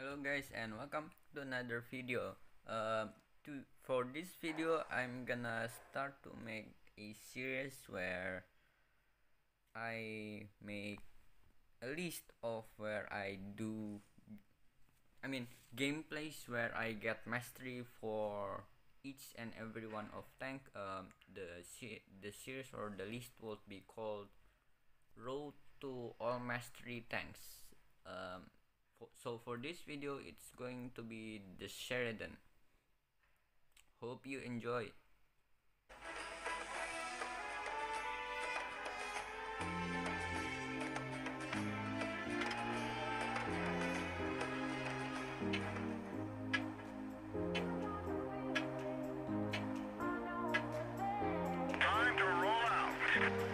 hello guys and welcome to another video. Uh, to for this video i'm gonna start to make a series where i make a list of where i do i mean gameplays where i get mastery for each and every one of tank. Um, the the series or the list would be called road to all mastery tanks. Um, so for this video it's going to be the Sheridan hope you enjoy Time to roll out.